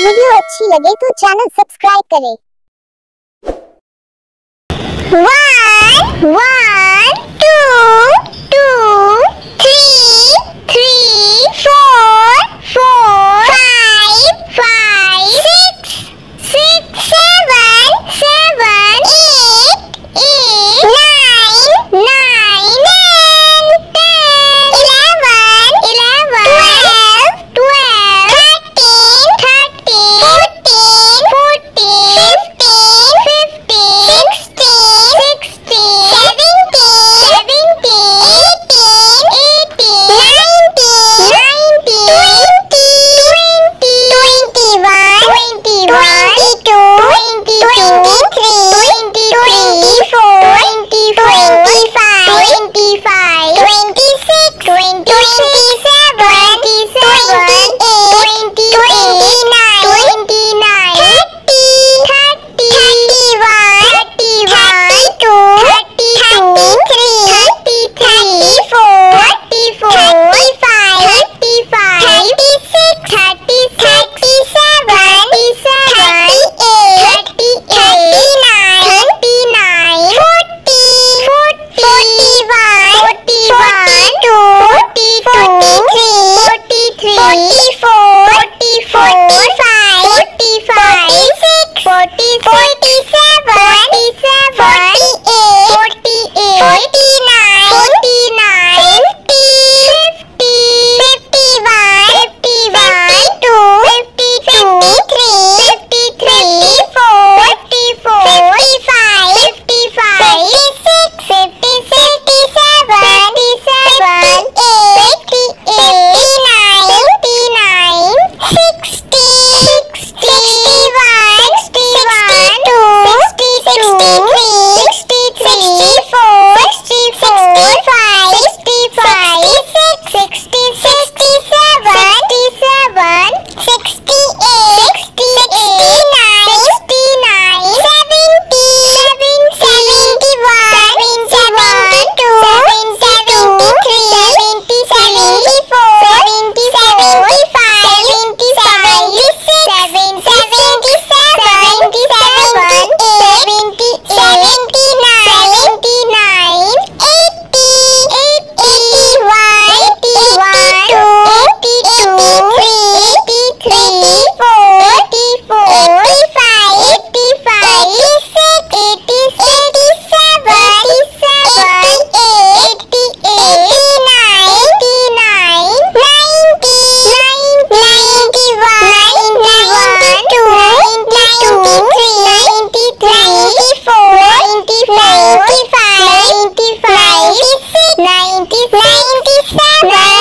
Video अच्छी लगे तो चैनल सब्सक्राइब करें। Two two 97